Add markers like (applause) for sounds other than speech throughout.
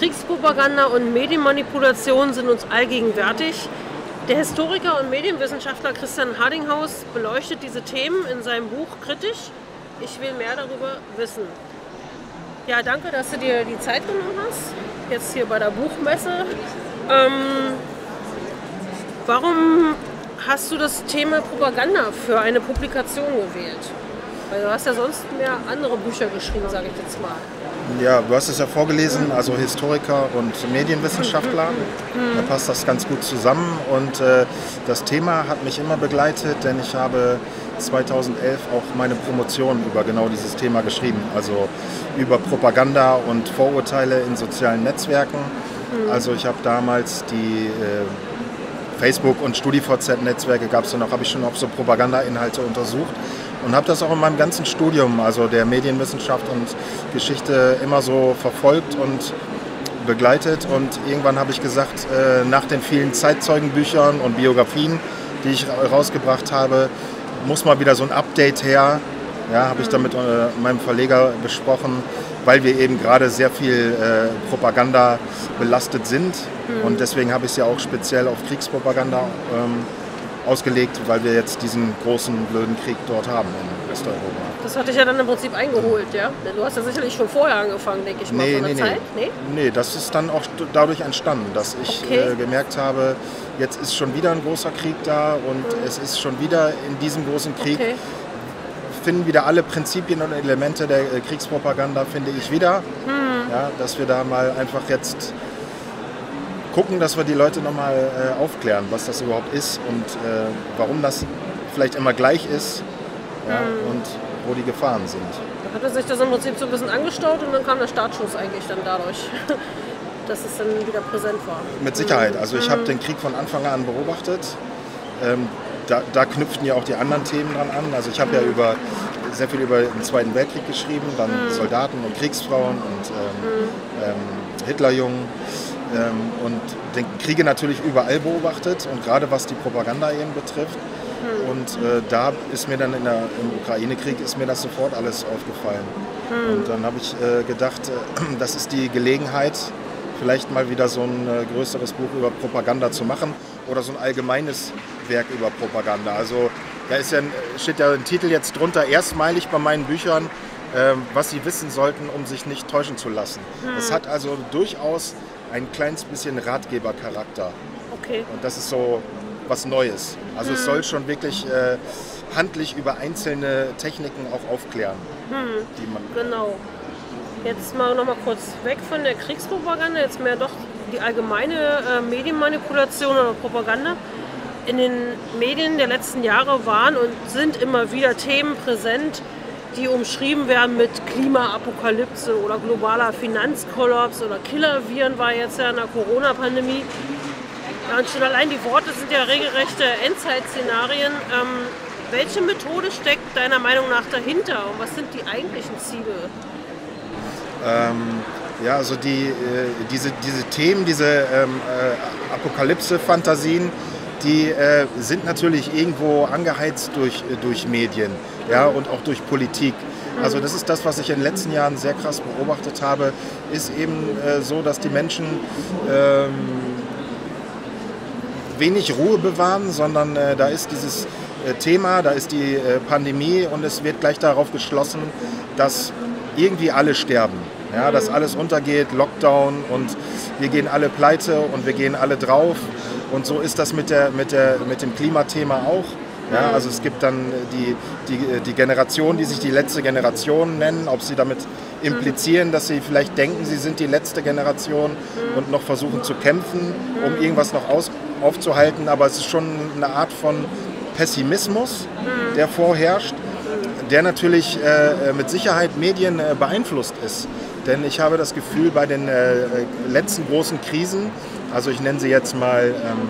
Kriegspropaganda und Medienmanipulation sind uns allgegenwärtig. Der Historiker und Medienwissenschaftler Christian Hardinghaus beleuchtet diese Themen in seinem Buch kritisch. Ich will mehr darüber wissen. Ja, danke, dass du dir die Zeit genommen hast. Jetzt hier bei der Buchmesse. Ähm, warum hast du das Thema Propaganda für eine Publikation gewählt? Weil du hast ja sonst mehr andere Bücher geschrieben, sage ich jetzt mal. Ja, du hast es ja vorgelesen, also Historiker und Medienwissenschaftler. Da passt das ganz gut zusammen. Und äh, das Thema hat mich immer begleitet, denn ich habe 2011 auch meine Promotion über genau dieses Thema geschrieben. Also über Propaganda und Vorurteile in sozialen Netzwerken. Also ich habe damals die äh, Facebook- und StudiVZ-Netzwerke gab es ja noch, habe ich schon auch so Propaganda-Inhalte untersucht und habe das auch in meinem ganzen Studium, also der Medienwissenschaft und Geschichte, immer so verfolgt und begleitet. Und irgendwann habe ich gesagt, äh, nach den vielen Zeitzeugenbüchern und Biografien, die ich rausgebracht habe, muss mal wieder so ein Update her. Ja, habe ich dann mit äh, meinem Verleger besprochen, weil wir eben gerade sehr viel äh, Propaganda belastet sind. Und deswegen habe ich es ja auch speziell auf Kriegspropaganda ähm, ausgelegt, weil wir jetzt diesen großen blöden Krieg dort haben in Westeuropa. Das hatte ich ja dann im Prinzip eingeholt, ja? Du hast ja sicherlich schon vorher angefangen, denke ich mal, Nee, von der nee, Zeit. nee. Nee, das ist dann auch dadurch entstanden, dass ich Okay. äh, gemerkt habe, jetzt ist schon wieder ein großer Krieg da und es ist schon wieder in diesem großen Krieg Okay. finden wieder alle Prinzipien und Elemente der äh, Kriegspropaganda, finde ich wieder. Ja, dass wir da mal einfach jetzt gucken, dass wir die Leute nochmal äh, aufklären, was das überhaupt ist und äh, warum das vielleicht immer gleich ist ja, und wo die Gefahren sind. Da hatte sich das im Prinzip so ein bisschen angestaut und dann kam der Startschuss eigentlich dann dadurch, (laughs) dass es dann wieder präsent war. Mit Sicherheit. Also ich habe den Krieg von Anfang an beobachtet. Ähm, da, da knüpften ja auch die anderen Themen dran an. Also ich habe ja über, sehr viel über den Zweiten Weltkrieg geschrieben, dann Soldaten und Kriegsfrauen und ähm, ähm, Hitlerjungen und den Kriege natürlich überall beobachtet und gerade was die Propaganda eben betrifft. Und äh, da ist mir dann in der, im Ukraine-Krieg ist mir das sofort alles aufgefallen. Und dann habe ich äh, gedacht, äh, (clears throat) das ist die Gelegenheit, vielleicht mal wieder so ein äh, größeres Buch über Propaganda zu machen oder so ein allgemeines Werk über Propaganda. Also da ist ja, ein- steht ja ein Titel jetzt drunter, erstmalig bei meinen Büchern, ähm, was Sie wissen sollten, um sich nicht täuschen zu lassen. Es hat also durchaus ein kleines bisschen Ratgebercharakter. Okay. Und das ist so was Neues. Also es soll schon wirklich äh, handlich über einzelne Techniken auch aufklären, die man Genau. Jetzt mal noch mal kurz weg von der Kriegspropaganda, jetzt mehr doch die allgemeine äh, Medienmanipulation oder Propaganda. In den Medien der letzten Jahre waren und sind immer wieder Themen präsent, die umschrieben werden mit Klimaapokalypse oder globaler Finanzkollaps oder Killerviren war jetzt ja in der Corona-Pandemie. Ja, und schon allein die Worte sind ja regelrechte Endzeit-Szenarien. Ähm, welche Methode steckt deiner Meinung nach dahinter und was sind die eigentlichen Ziele? Ähm, ja, also die, äh, diese, diese Themen, diese ähm, äh, Apokalypse-Fantasien, die äh, sind natürlich irgendwo angeheizt durch, äh, durch Medien ja, und auch durch Politik. Also das ist das, was ich in den letzten Jahren sehr krass beobachtet habe, ist eben äh, so, dass die Menschen ähm, wenig Ruhe bewahren, sondern äh, da ist dieses äh, Thema, da ist die äh, Pandemie und es wird gleich darauf geschlossen, dass irgendwie alle sterben. Ja, dass alles untergeht, Lockdown und wir gehen alle pleite und wir gehen alle drauf. Und so ist das mit, der, mit, der, mit dem Klimathema auch. Ja, also es gibt dann die, die, die Generation, die sich die letzte Generation nennen, ob sie damit implizieren, dass sie vielleicht denken, sie sind die letzte Generation und noch versuchen zu kämpfen, um irgendwas noch aus, aufzuhalten. Aber es ist schon eine Art von Pessimismus, der vorherrscht, der natürlich äh, mit Sicherheit Medien äh, beeinflusst ist. Denn ich habe das Gefühl, bei den äh, letzten großen Krisen, also ich nenne sie jetzt mal ähm,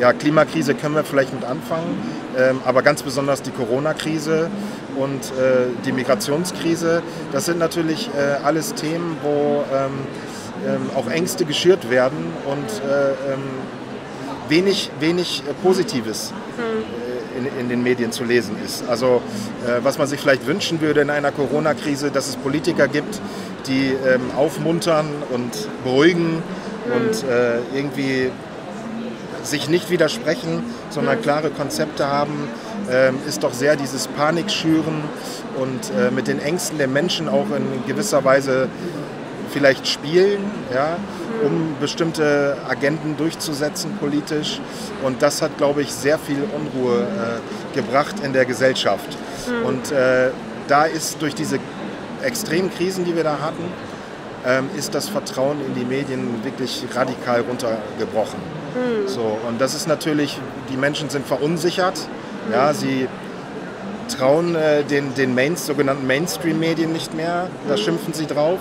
ja, Klimakrise können wir vielleicht mit anfangen, ähm, aber ganz besonders die Corona-Krise und äh, die Migrationskrise, das sind natürlich äh, alles Themen, wo ähm, ähm, auch Ängste geschürt werden und äh, ähm, wenig, wenig äh, Positives. Äh, in, in, den Medien zu lesen ist. Also äh, was man sich vielleicht wünschen würde in einer Corona-Krise, dass es Politiker gibt, die ähm, aufmuntern und beruhigen mhm. und äh, irgendwie sich nicht widersprechen, sondern mhm. klare Konzepte haben, ähm, ist doch sehr dieses Panikschüren und äh, mit den Ängsten der Menschen auch in gewisser Weise vielleicht spielen, ja, um bestimmte Agenden durchzusetzen politisch. Und das hat, glaube ich, sehr viel Unruhe äh, gebracht in der Gesellschaft. Mhm. Und äh, da ist durch diese extremen Krisen, die wir da hatten, ähm, ist das Vertrauen in die Medien wirklich radikal runtergebrochen. Mhm. So, und das ist natürlich, die Menschen sind verunsichert. Mhm. Ja, sie trauen äh, den, den Main, sogenannten Mainstream-Medien nicht mehr. Da hm. schimpfen sie drauf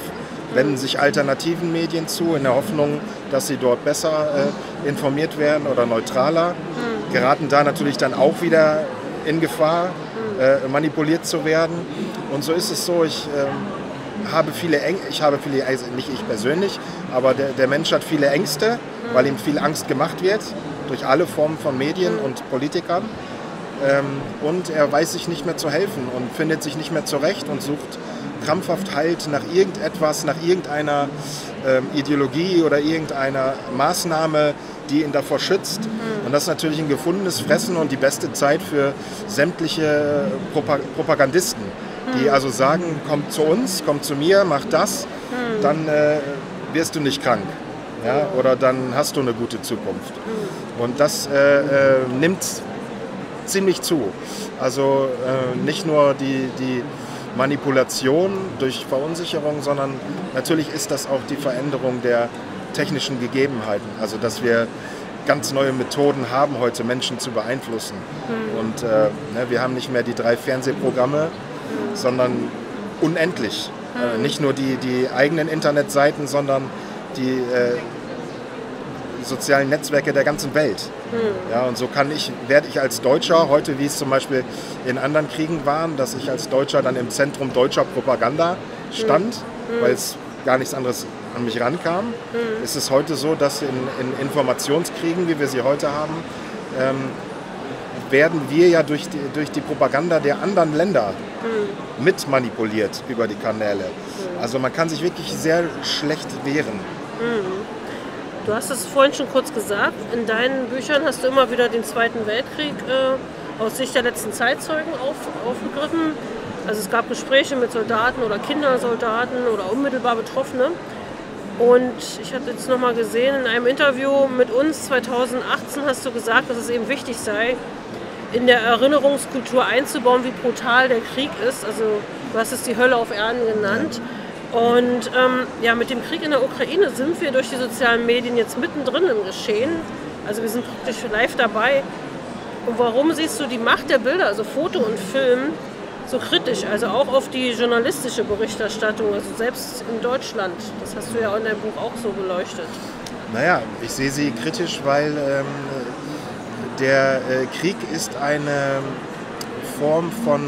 wenden sich alternativen Medien zu, in der Hoffnung, dass sie dort besser äh, informiert werden oder neutraler. Mhm. Geraten da natürlich dann auch wieder in Gefahr, mhm. äh, manipuliert zu werden. Und so ist es so, ich äh, habe viele Ängste, ich habe viele, also nicht ich persönlich, aber der, der Mensch hat viele Ängste, mhm. weil ihm viel Angst gemacht wird durch alle Formen von Medien und Politikern. Ähm, und er weiß sich nicht mehr zu helfen und findet sich nicht mehr zurecht und sucht krampfhaft halt nach irgendetwas, nach irgendeiner ähm, Ideologie oder irgendeiner Maßnahme, die ihn davor schützt. Mhm. Und das ist natürlich ein gefundenes Fressen und die beste Zeit für sämtliche Propa Propagandisten, die mhm. also sagen, kommt zu uns, kommt zu mir, mach das, mhm. dann äh, wirst du nicht krank. Ja, oder dann hast du eine gute Zukunft. Mhm. Und das äh, äh, nimmt ziemlich zu. Also äh, nicht nur die, die Manipulation durch Verunsicherung, sondern natürlich ist das auch die Veränderung der technischen Gegebenheiten. Also dass wir ganz neue Methoden haben, heute Menschen zu beeinflussen. Mhm. Und äh, ne, wir haben nicht mehr die drei Fernsehprogramme, mhm. sondern unendlich. Äh, mhm. Äh, nicht nur die, die eigenen Internetseiten, sondern die äh, sozialen Netzwerke der ganzen Welt. Mhm. Ja, und so kann ich, werde ich als Deutscher heute, wie es zum Beispiel in anderen Kriegen war, dass ich als Deutscher dann im Zentrum deutscher Propaganda stand, mhm. weil es gar nichts anderes an mich rankam, mhm. ist es heute so, dass in, in, Informationskriegen, wie wir sie heute haben, ähm, werden wir ja durch die, durch die Propaganda der anderen Länder mhm. mit manipuliert über die Kanäle. Mhm. Also man kann sich wirklich sehr schlecht wehren. Mhm. Du hast es vorhin schon kurz gesagt, in deinen Büchern hast du immer wieder den Zweiten Weltkrieg äh, aus Sicht der letzten Zeitzeugen auf, aufgegriffen. Also es gab Gespräche mit Soldaten oder Kindersoldaten oder unmittelbar Betroffene. Und ich hatte jetzt nochmal gesehen, in einem Interview mit uns 2018 hast du gesagt, dass es eben wichtig sei, in der Erinnerungskultur einzubauen, wie brutal der Krieg ist. Also du hast es die Hölle auf Erden genannt. Ja und ähm, ja, mit dem Krieg in der Ukraine sind wir durch die sozialen Medien jetzt mittendrin im Geschehen. Also wir sind praktisch live dabei. Und warum siehst du die Macht der Bilder, also Foto und Film, so kritisch? Also auch auf die journalistische Berichterstattung, also selbst in Deutschland. Das hast du ja in deinem Buch auch so beleuchtet. Naja, ich sehe sie kritisch, weil ähm, der äh, Krieg ist eine Form von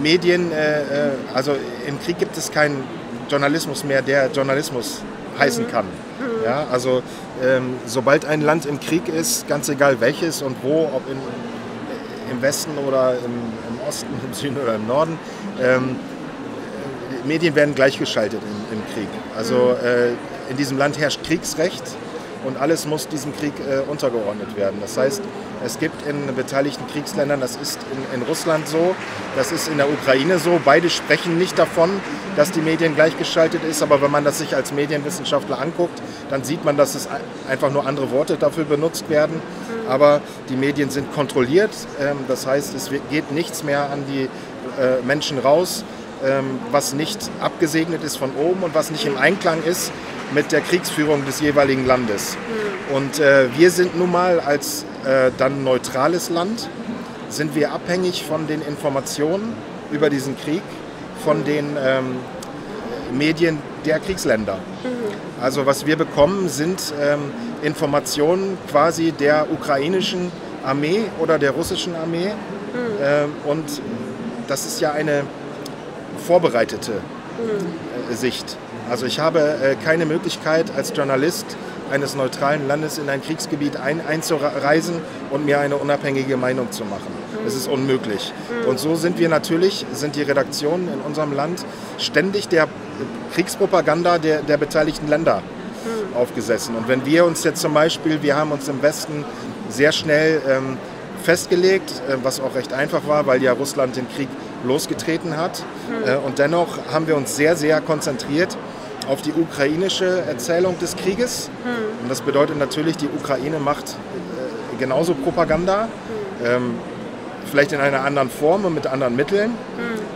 Medien, äh, äh, also im Krieg gibt es keinen Journalismus mehr, der Journalismus heißen kann. Mhm. Ja, also ähm, sobald ein Land im Krieg ist, ganz egal welches und wo, ob in, im Westen oder im, im, Osten, (laughs) im Süden oder im Norden, ähm, Medien werden gleichgeschaltet im, im Krieg. Also mhm. äh, in diesem Land herrscht Kriegsrecht und alles muss diesem Krieg äh, untergeordnet werden. Das heißt, es gibt in beteiligten Kriegsländern, das ist in, in, Russland so, das ist in der Ukraine so. Beide sprechen nicht davon, dass die Medien gleichgeschaltet ist, aber wenn man das sich als Medienwissenschaftler anguckt, dann sieht man, dass es einfach nur andere Worte dafür benutzt werden. Aber die Medien sind kontrolliert, ähm, das heißt, es geht nichts mehr an die äh, Menschen raus, ähm, was nicht abgesegnet ist von oben und was nicht im Einklang ist mit der Kriegsführung des jeweiligen Landes. Mhm. Und äh, wir sind nun mal als äh, dann neutrales Land, sind wir abhängig von den Informationen über diesen Krieg, von den ähm, Medien der Kriegsländer. Mhm. Also was wir bekommen, sind ähm, Informationen quasi der ukrainischen Armee oder der russischen Armee. Mhm. Ähm, und das ist ja eine vorbereitete. Sicht. Also ich habe äh, keine Möglichkeit als Journalist eines neutralen Landes in ein Kriegsgebiet ein, einzureisen und mir eine unabhängige Meinung zu machen. Es ist unmöglich. Und so sind wir natürlich, sind die Redaktionen in unserem Land ständig der Kriegspropaganda der, der beteiligten Länder aufgesessen. Und wenn wir uns jetzt zum Beispiel, wir haben uns im Westen sehr schnell ähm, festgelegt, äh, was auch recht einfach war, weil ja Russland den Krieg losgetreten hat. Äh, und dennoch haben wir uns sehr, sehr konzentriert auf die ukrainische Erzählung des Krieges. Und das bedeutet natürlich, die Ukraine macht äh, genauso Propaganda. Ähm, vielleicht in einer anderen Form und mit anderen Mitteln.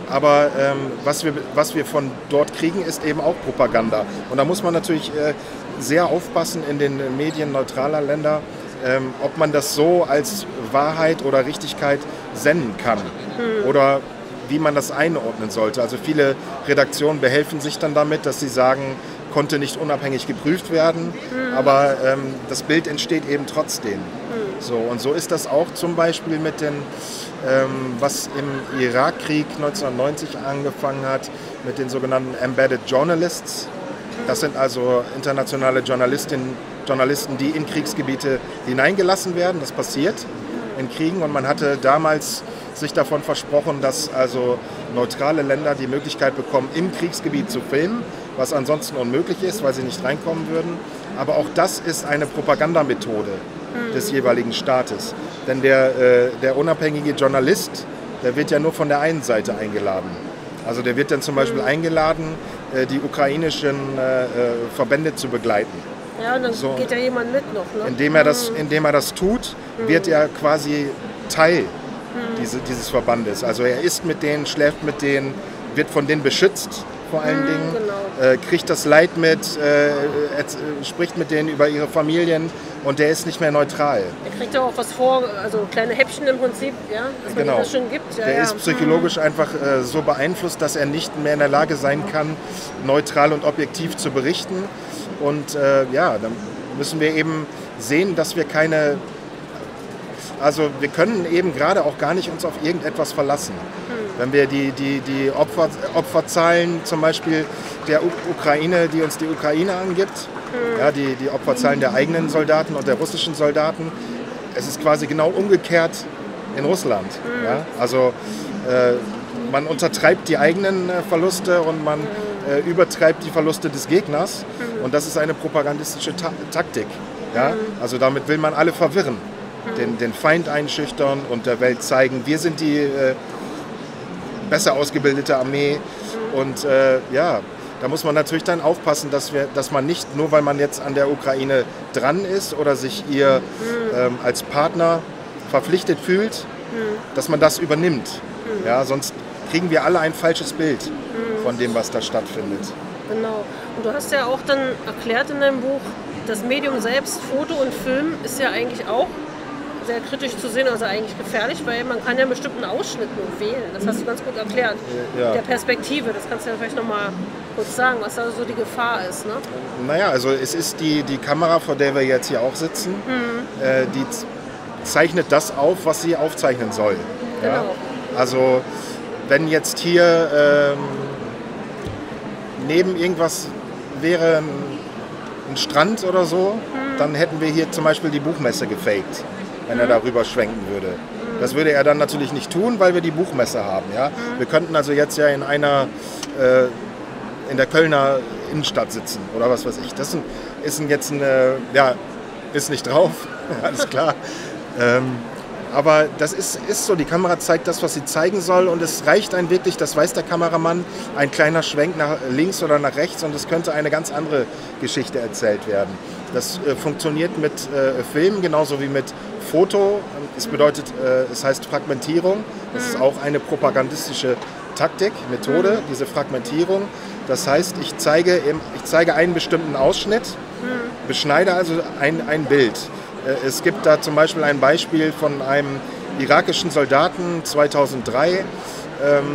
Aber ähm, was, wir, was wir von dort kriegen, ist eben auch Propaganda. Und da muss man natürlich äh, sehr aufpassen in den Medien neutraler Länder, ähm, ob man das so als Wahrheit oder Richtigkeit senden kann. Oder wie man das einordnen sollte. Also viele Redaktionen behelfen sich dann damit, dass sie sagen, konnte nicht unabhängig geprüft werden, aber ähm, das Bild entsteht eben trotzdem. So, und so ist das auch zum Beispiel mit den, ähm, was im Irakkrieg 1990 angefangen hat, mit den sogenannten Embedded Journalists. Das sind also internationale Journalistinnen, Journalisten, die in Kriegsgebiete hineingelassen werden. Das passiert in Kriegen und man hatte damals sich davon versprochen, dass also neutrale Länder die Möglichkeit bekommen, im Kriegsgebiet zu filmen, was ansonsten unmöglich ist, weil sie nicht reinkommen würden. Aber auch das ist eine Propagandamethode des jeweiligen Staates. Denn der, äh, der unabhängige Journalist, der wird ja nur von der einen Seite eingeladen. Also der wird dann zum Beispiel eingeladen, äh, die ukrainischen äh, äh, Verbände zu begleiten. Ja, und dann So. geht ja jemand mit noch. Ne? Indem er das, indem er das tut, wird er quasi Teil diese, dieses Verbandes. Also er isst mit denen, schläft mit denen, wird von denen beschützt vor allen Dingen, genau. äh, kriegt das Leid mit, äh, erz- äh, spricht mit denen über ihre Familien und der ist nicht mehr neutral. Er kriegt ja auch was vor, also kleine Häppchen im Prinzip, ja, dass man Genau. das schon gibt. Ja, Der ja. ist psychologisch einfach äh, so beeinflusst, dass er nicht mehr in der Lage sein kann, neutral und objektiv zu berichten. Und äh, ja, dann müssen wir eben sehen, dass wir keine, also wir können eben gerade auch gar nicht uns auf irgendetwas verlassen. Wenn wir die, die, die Opfer, Opferzahlen zum Beispiel der U Ukraine, die uns die Ukraine angibt, ja, die, die Opferzahlen der eigenen Soldaten und der russischen Soldaten, es ist quasi genau umgekehrt in Russland. Ja? Also äh, man untertreibt die eigenen äh, Verluste und man äh, übertreibt die Verluste des Gegners. Und das ist eine propagandistische Ta Taktik. Ja? Also damit will man alle verwirren, den, den Feind einschüchtern und der Welt zeigen, wir sind die äh, besser ausgebildete Armee. Und äh, ja, da muss man natürlich dann aufpassen, dass, wir, dass man nicht, nur weil man jetzt an der Ukraine dran ist oder sich ihr ähm, als Partner verpflichtet fühlt, dass man das übernimmt. Ja, sonst kriegen wir alle ein falsches Bild von dem, was da stattfindet. Genau. Und du hast ja auch dann erklärt in deinem Buch, das Medium selbst, Foto und Film, ist ja eigentlich auch sehr kritisch zu sehen, also eigentlich gefährlich, weil man kann ja einen bestimmten Ausschnitt nur wählen. Das hast du ganz gut erklärt. Ja. Der Perspektive, das kannst du ja vielleicht nochmal kurz sagen, was da so die Gefahr ist. Ne? Naja, also es ist die, die Kamera, vor der wir jetzt hier auch sitzen, äh, die zeichnet das auf, was sie aufzeichnen soll. Ja? Genau. Also wenn jetzt hier ähm, neben irgendwas wäre ein, ein Strand oder so, dann hätten wir hier zum Beispiel die Buchmesse gefaked, wenn er darüber schwenken würde. Das würde er dann natürlich nicht tun, weil wir die Buchmesse haben. Ja? Wir könnten also jetzt ja in einer äh, in der Kölner Innenstadt sitzen oder was weiß ich. Das ist, ein, jetzt ein, äh, ja, ist nicht drauf, (laughs) alles klar. Ähm, aber das ist, ist so, die Kamera zeigt das, was sie zeigen soll und es reicht ein wirklich, das weiß der Kameramann, ein kleiner Schwenk nach links oder nach rechts und es könnte eine ganz andere Geschichte erzählt werden. Das äh, funktioniert mit äh, Filmen genauso wie mit Foto. Es bedeutet, äh, es heißt Fragmentierung. Das ist auch eine propagandistische Taktik, Methode, diese Fragmentierung. Das heißt, ich zeige, ich zeige einen bestimmten Ausschnitt, beschneide also ein, ein Bild. Äh, Es gibt da zum Beispiel ein Beispiel von einem irakischen Soldaten 2003 ähm,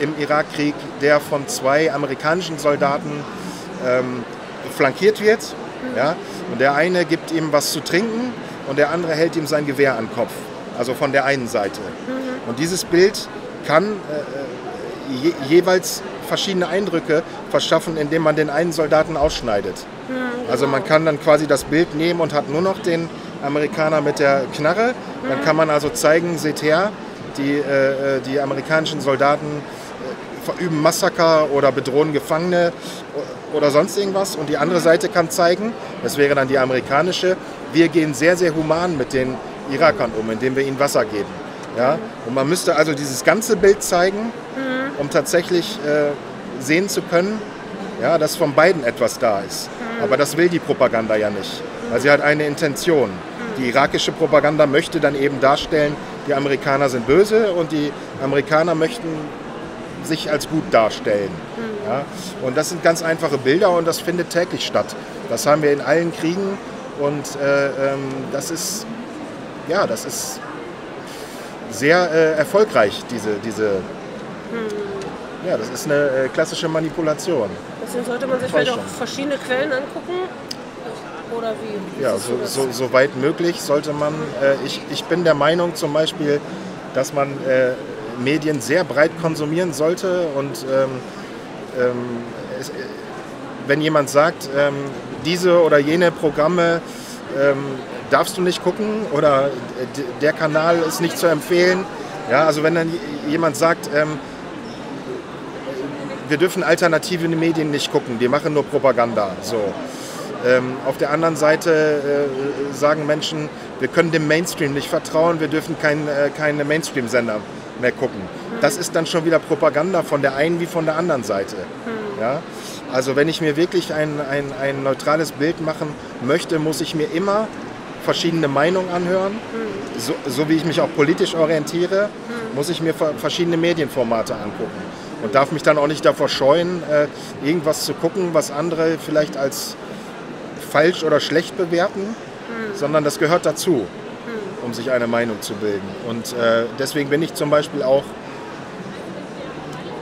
im Irakkrieg, der von zwei amerikanischen Soldaten ähm, flankiert wird. Ja? Und der eine gibt ihm was zu trinken und der andere hält ihm sein Gewehr an den Kopf. Also von der einen Seite. Und dieses Bild kann äh, je, jeweils verschiedene Eindrücke verschaffen, indem man den einen Soldaten ausschneidet. Mhm, Also man kann dann quasi das Bild nehmen und hat nur noch den Amerikaner mit der Knarre. Dann kann man also zeigen, seht her, die, äh, äh, die amerikanischen Soldaten äh, verüben Massaker oder bedrohen Gefangene oder sonst irgendwas. Und die andere Seite kann zeigen, das wäre dann die amerikanische, wir gehen sehr, sehr human mit den Irakern um, indem wir ihnen Wasser geben. Ja? Und man müsste also dieses ganze Bild zeigen, um tatsächlich äh, sehen zu können, ja, dass von beiden etwas da ist. Aber das will die Propaganda ja nicht, weil sie hat eine Intention. Die irakische Propaganda möchte dann eben darstellen, die Amerikaner sind böse und die Amerikaner möchten sich als gut darstellen. Ja? Und das sind ganz einfache Bilder und das findet täglich statt. Das haben wir in allen Kriegen und äh, ähm, das ist, ja, das ist sehr äh, erfolgreich, diese, diese ja, das ist eine äh, klassische Manipulation. Deswegen sollte man sich vielleicht auch verschiedene Quellen angucken. Oder wie? wie Ja, so, so, so weit möglich sollte man, äh, ich, ich bin der Meinung zum Beispiel, dass man äh, Medien sehr breit konsumieren sollte und ähm, ähm, es, äh, wenn jemand sagt, ähm, diese oder jene Programme ähm, darfst du nicht gucken oder d- der Kanal ist nicht zu empfehlen, ja, also wenn dann jemand sagt, ähm, wir dürfen alternative Medien nicht gucken, die machen nur Propaganda, so. Ähm, auf der anderen Seite äh, sagen Menschen, wir können dem Mainstream nicht vertrauen, wir dürfen kein, äh, keine Mainstream-Sender mehr gucken. Das ist dann schon wieder Propaganda von der einen wie von der anderen Seite. Ja? Also wenn ich mir wirklich ein, ein, ein neutrales Bild machen möchte, muss ich mir immer verschiedene Meinungen anhören. So, so wie ich mich auch politisch orientiere, muss ich mir ver- verschiedene Medienformate angucken. Und darf mich dann auch nicht davor scheuen, äh, irgendwas zu gucken, was andere vielleicht als falsch oder schlecht bewerten, sondern das gehört dazu, um sich eine Meinung zu bilden. Und äh, deswegen bin ich zum Beispiel auch,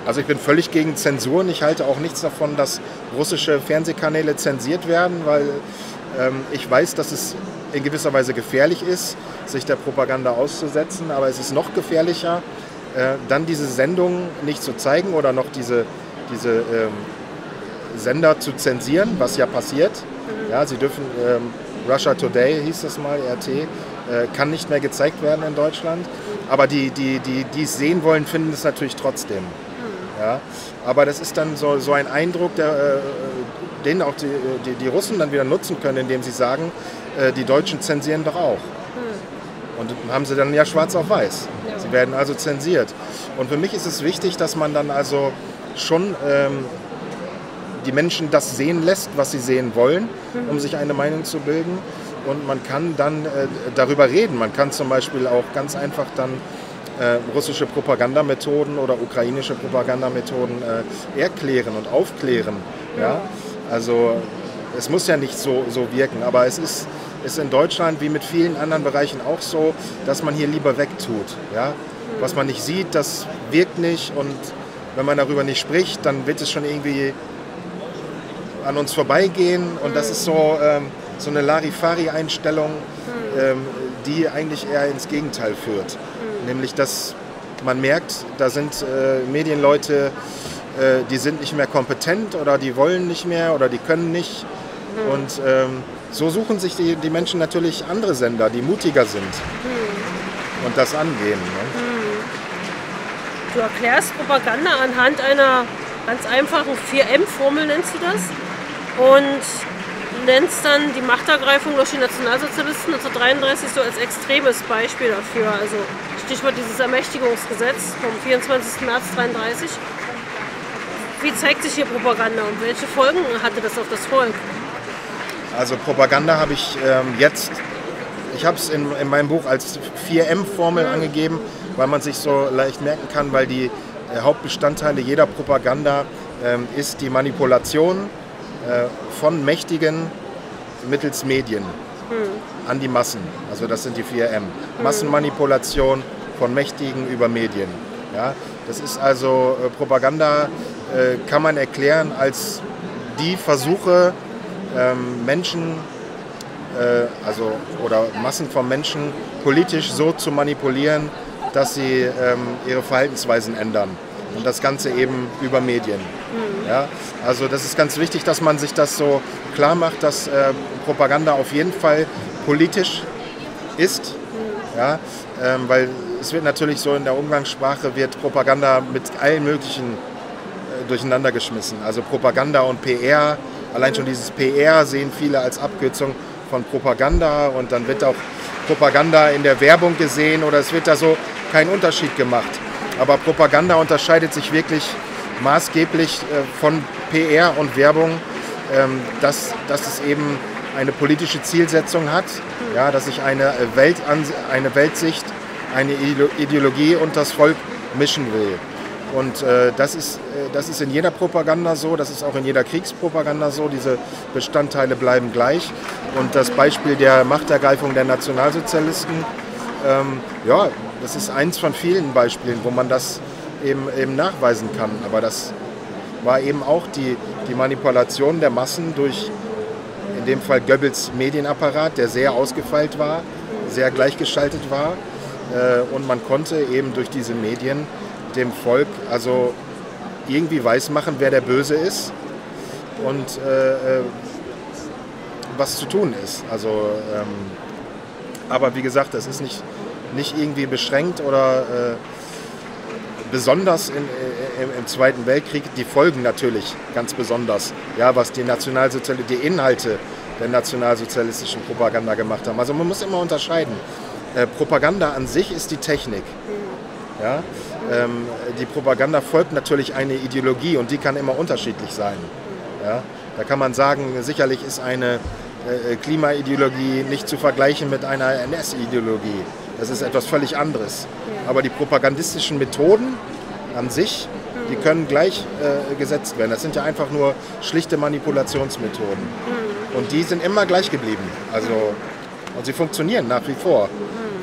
also ich bin völlig gegen Zensur und ich halte auch nichts davon, dass russische Fernsehkanäle zensiert werden, weil ähm, ich weiß, dass es in gewisser Weise gefährlich ist, sich der Propaganda auszusetzen, aber es ist noch gefährlicher, äh, dann diese Sendungen nicht zu zeigen oder noch diese, diese ähm, Sender zu zensieren, was ja passiert. Ja, sie dürfen, ähm, Russia Today hieß das mal, RT, äh, kann nicht mehr gezeigt werden in Deutschland. Aber die, die, die, die es sehen wollen, finden es natürlich trotzdem. Ja, aber das ist dann so, so ein Eindruck, der, äh, den auch die, die, die Russen dann wieder nutzen können, indem sie sagen, äh, die Deutschen zensieren doch auch. Und haben sie dann ja schwarz auf weiß. Ja. Sie werden also zensiert. Und für mich ist es wichtig, dass man dann also schon ähm, die Menschen das sehen lässt, was sie sehen wollen, um sich eine Meinung zu bilden. Und man kann dann äh, darüber reden. Man kann zum Beispiel auch ganz einfach dann äh, russische Propagandamethoden oder ukrainische Propagandamethoden äh, erklären und aufklären. Ja? Also es muss ja nicht so, so wirken, aber es ist, ist in Deutschland wie mit vielen anderen Bereichen auch so, dass man hier lieber wegtut. Ja? Was man nicht sieht, das wirkt nicht und wenn man darüber nicht spricht, dann wird es schon irgendwie an uns vorbeigehen und das ist so, ähm, so eine Larifari-Einstellung, ähm, die eigentlich eher ins Gegenteil führt. Nämlich, dass man merkt, da sind äh, Medienleute, äh, die sind nicht mehr kompetent oder die wollen nicht mehr oder die können nicht. Und ähm, so suchen sich die, die Menschen natürlich andere Sender, die mutiger sind und das angehen. Ne? Du erklärst Propaganda anhand einer ganz einfachen 4M-Formel, nennst du das. Und nennst dann die Machtergreifung durch die Nationalsozialisten 1933 so als extremes Beispiel dafür. Also Stichwort dieses Ermächtigungsgesetz vom 24. März 1933. Wie zeigt sich hier Propaganda und welche Folgen hatte das auf das Volk? Also Propaganda habe ich ähm, jetzt, ich habe es in, in meinem Buch als 4M-Formel angegeben, weil man sich so leicht merken kann, weil die äh, Hauptbestandteile jeder Propaganda ähm, ist die Manipulation äh, von Mächtigen mittels Medien an die Massen. Also das sind die 4M. Massenmanipulation von Mächtigen über Medien. Ja, das ist also äh, Propaganda, äh, kann man erklären als die Versuche, ähm, Menschen, äh, also oder Massen von Menschen politisch so zu manipulieren, dass sie ähm, ihre Verhaltensweisen ändern. und das Ganze eben über Medien. Mhm. Ja, also das ist ganz wichtig, dass man sich das so klar macht, dass äh, Propaganda auf jeden Fall politisch ist. Ja, ähm, weil es wird natürlich so in der Umgangssprache wird Propaganda mit allen möglichen äh, durcheinander geschmissen. Also Propaganda und PR, allein schon dieses PR sehen viele als Abkürzung von Propaganda und dann wird auch Propaganda in der Werbung gesehen oder es wird da so kein Unterschied gemacht. Aber Propaganda unterscheidet sich wirklich maßgeblich äh, von PR und Werbung, ähm, dass, dass es eben eine politische Zielsetzung hat, ja, dass sich eine, Welt, eine Weltsicht, eine Ideologie und das Volk mischen will. Und äh, das, ist, äh, das ist in jeder Propaganda so, das ist auch in jeder Kriegspropaganda so. Diese Bestandteile bleiben gleich. Und das Beispiel der Machtergreifung der Nationalsozialisten, ähm, ja, das ist eins von vielen Beispielen, wo man das eben, eben nachweisen kann. Aber das war eben auch die, die Manipulation der Massen durch in dem Fall Goebbels Medienapparat, der sehr ausgefeilt war, sehr gleichgeschaltet war. Äh, und man konnte eben durch diese Medien dem Volk also irgendwie weismachen, wer der Böse ist und äh, äh, was zu tun ist. Also, ähm, aber wie gesagt, das ist nicht, nicht irgendwie beschränkt oder besonders in, äh, im, Zweiten Weltkrieg. Die Folgen natürlich ganz besonders, ja, was die Nationalsozial die Inhalte der nationalsozialistischen Propaganda gemacht haben. Also man muss immer unterscheiden. Äh, Propaganda an sich ist die Technik. Ja? Ähm, die Propaganda folgt natürlich einer Ideologie und die kann immer unterschiedlich sein. Ja? Da kann man sagen, sicherlich ist eine äh, Klimaideologie nicht zu vergleichen mit einer NS-Ideologie. Das ist etwas völlig anderes. Aber die propagandistischen Methoden an sich, die können gleich äh, gesetzt werden. Das sind ja einfach nur schlichte Manipulationsmethoden. Und die sind immer gleich geblieben. Also, und sie funktionieren nach wie vor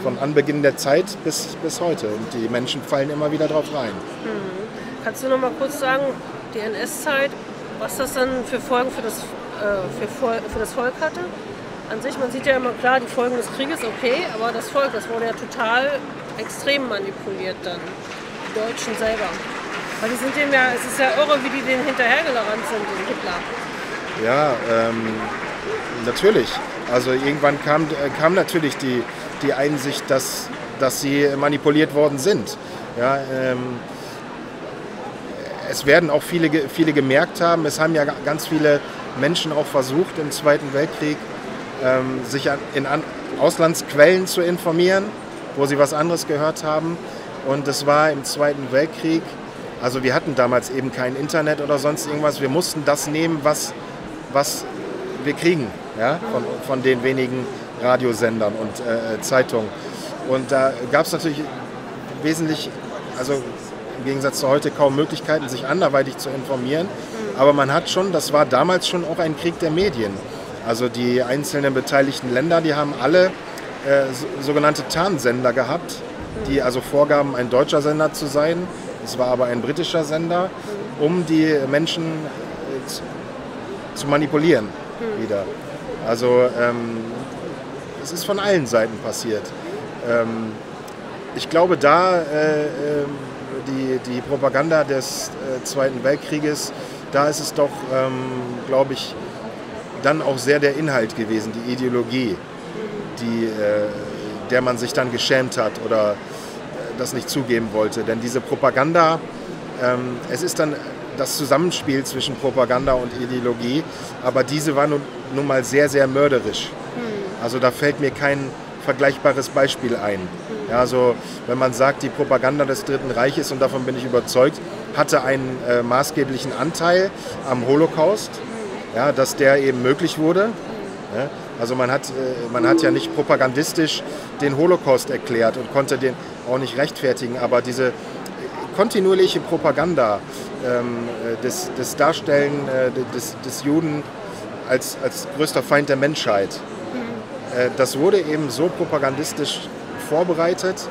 von Anbeginn der Zeit bis, bis heute. Und die Menschen fallen immer wieder drauf rein. Mhm. Kannst du noch mal kurz sagen, die NS-Zeit, was das dann für Folgen für das, äh, für, für das Volk hatte? An sich, man sieht ja immer klar, die Folgen des Krieges, okay, aber das Volk, das wurde ja total extrem manipuliert dann. Die Deutschen selber. Weil die sind dem ja, es ist ja irre, wie die denen hinterhergerannt sind, den Hitler. Ja, ähm, natürlich. Also irgendwann kam, äh, kam natürlich die, die Einsicht, dass, dass sie manipuliert worden sind. Ja, ähm, es werden auch viele, viele gemerkt haben, es haben ja ganz viele Menschen auch versucht im Zweiten Weltkrieg, ähm, sich an, in an, Auslandsquellen zu informieren, wo sie was anderes gehört haben. Und es war im Zweiten Weltkrieg, also wir hatten damals eben kein Internet oder sonst irgendwas, wir mussten das nehmen, was, was wir kriegen ja, von, von den wenigen Radiosendern und äh, Zeitungen. Und da gab es natürlich wesentlich, also im Gegensatz zu heute kaum Möglichkeiten, sich anderweitig zu informieren. Aber man hat schon, das war damals schon auch ein Krieg der Medien. Also die einzelnen beteiligten Länder, die haben alle äh, sogenannte Tarnsender gehabt, die also vorgaben, ein deutscher Sender zu sein. Es war aber ein britischer Sender, um die Menschen äh, zu, manipulieren wieder. Also ähm, es ist von allen Seiten passiert. Ähm, ich glaube, da äh, ähm, die, die Propaganda des äh, Zweiten Weltkrieges, da ist es doch, ähm, glaube ich, dann auch sehr der Inhalt gewesen, die Ideologie, die, äh, der man sich dann geschämt hat oder äh, das nicht zugeben wollte. Denn diese Propaganda, ähm, es ist dann das Zusammenspiel zwischen Propaganda und Ideologie, aber diese war nun, nun mal sehr, sehr mörderisch. Also da fällt mir kein vergleichbares Beispiel ein. Ja, also wenn man sagt, die Propaganda des Dritten Reiches, und davon bin ich überzeugt, hatte einen äh, maßgeblichen Anteil am Holocaust, ja, dass der eben möglich wurde. Also man hat, äh, man hat ja nicht propagandistisch den Holocaust erklärt und konnte den auch nicht rechtfertigen, aber diese kontinuierliche Propaganda ähm, äh, des, des Darstellen äh, des, des Juden als, als größter Feind der Menschheit, das wurde eben so propagandistisch vorbereitet,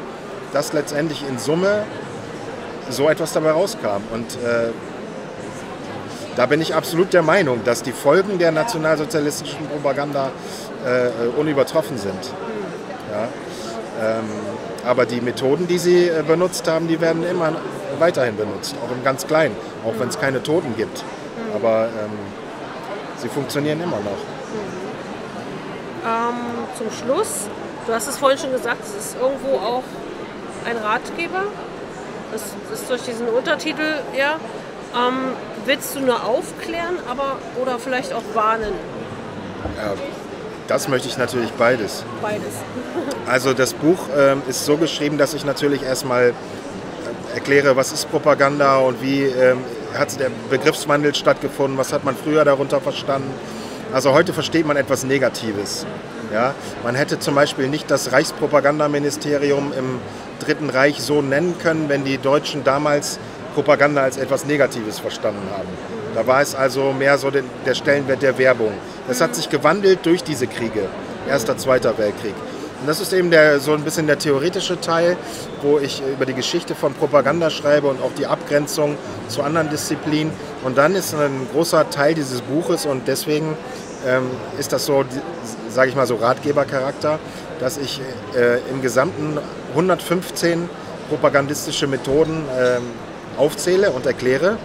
dass letztendlich in Summe so etwas dabei rauskam. Und da bin ich absolut der Meinung, dass die Folgen der nationalsozialistischen Propaganda äh, unübertroffen sind. Ja? Ähm, aber die Methoden, die sie äh, benutzt haben, die werden immer weiterhin benutzt, auch im ganz Kleinen, auch wenn es keine Toten gibt. Aber ähm, sie funktionieren immer noch. Ähm, zum Schluss, du hast es vorhin schon gesagt, es ist irgendwo auch ein Ratgeber. Das ist durch diesen Untertitel, ja. Ähm, willst du nur aufklären, aber oder vielleicht auch warnen? Ja, das möchte ich natürlich beides. Beides. (laughs) Also das Buch ähm, ist so geschrieben, dass ich natürlich erstmal äh, erkläre, was ist Propaganda und wie ähm, hat der Begriffswandel stattgefunden, was hat man früher darunter verstanden. Also heute versteht man etwas Negatives. Ja? Man hätte zum Beispiel nicht das Reichspropagandaministerium im Dritten Reich so nennen können, wenn die Deutschen damals Propaganda als etwas Negatives verstanden haben. Da war es also mehr so der Stellenwert der Werbung. Das hat sich gewandelt durch diese Kriege, Erster, Zweiter Weltkrieg. Und das ist eben der, so ein bisschen der theoretische Teil, wo ich über die Geschichte von Propaganda schreibe und auch die Abgrenzung zu anderen Disziplinen. Und dann ist ein großer Teil dieses Buches und deswegen ähm, ist das so, sage ich mal so Ratgebercharakter, dass ich äh, im Gesamten 115 propagandistische Methoden ähm, aufzähle und erkläre,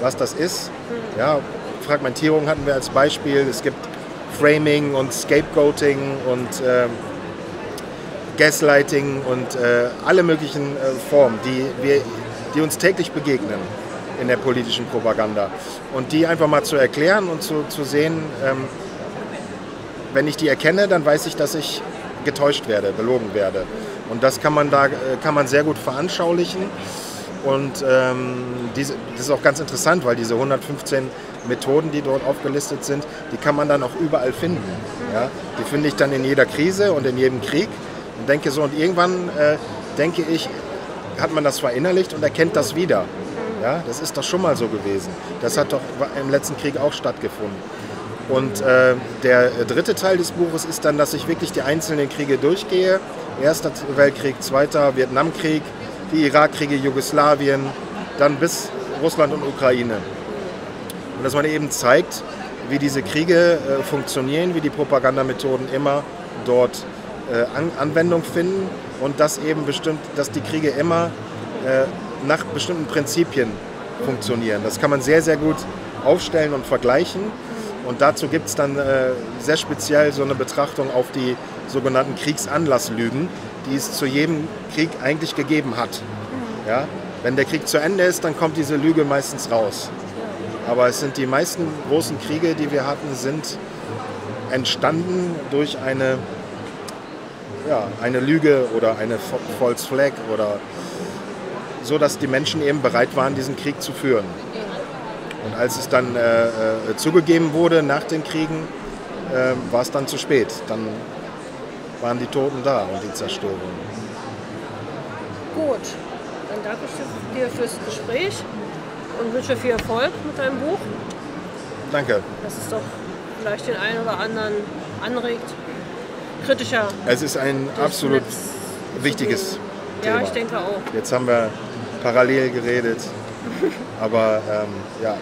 was das ist. Ja, Fragmentierung hatten wir als Beispiel. Es gibt Framing und Scapegoating und ähm, Gaslighting und äh, alle möglichen äh, Formen, die, wir, die uns täglich begegnen in der politischen Propaganda. Und die einfach mal zu erklären und zu, zu sehen, ähm, wenn ich die erkenne, dann weiß ich, dass ich getäuscht werde, belogen werde. Und das kann man da äh, kann man sehr gut veranschaulichen. Und ähm, diese, das ist auch ganz interessant, weil diese 115 Methoden, die dort aufgelistet sind, die kann man dann auch überall finden. Ja? Die finde ich dann in jeder Krise und in jedem Krieg und denke so, und irgendwann äh, denke ich, hat man das verinnerlicht und erkennt das wieder. Ja? Das ist doch schon mal so gewesen. Das hat doch im letzten Krieg auch stattgefunden. Und äh, der dritte Teil des Buches ist dann, dass ich wirklich die einzelnen Kriege durchgehe. Erster Weltkrieg, Zweiter Vietnamkrieg, die Irakkriege, Jugoslawien, dann bis Russland und Ukraine. Und dass man eben zeigt, wie diese Kriege äh, funktionieren, wie die Propagandamethoden immer dort äh, An Anwendung finden und dass eben bestimmt, dass die Kriege immer äh, nach bestimmten Prinzipien funktionieren. Das kann man sehr, sehr gut aufstellen und vergleichen. Und dazu gibt es dann äh, sehr speziell so eine Betrachtung auf die sogenannten Kriegsanlasslügen, die es zu jedem Krieg eigentlich gegeben hat. Ja? Wenn der Krieg zu Ende ist, dann kommt diese Lüge meistens raus. Aber es sind die meisten großen Kriege, die wir hatten, sind entstanden durch eine, ja, eine Lüge oder eine False Flag oder so, dass die Menschen eben bereit waren, diesen Krieg zu führen. Und als es dann äh, äh, zugegeben wurde nach den Kriegen, äh, war es dann zu spät. Dann waren die Toten da und die Zerstörung. Gut, dann danke ich dir fürs Gespräch und wünsche viel Erfolg mit deinem Buch. Danke. Dass es doch vielleicht den einen oder anderen anregt, kritischer. Es ist ein absolut wichtiges Thema. Ja, ich denke auch. Jetzt haben wir parallel geredet, (laughs) aber ähm, ja,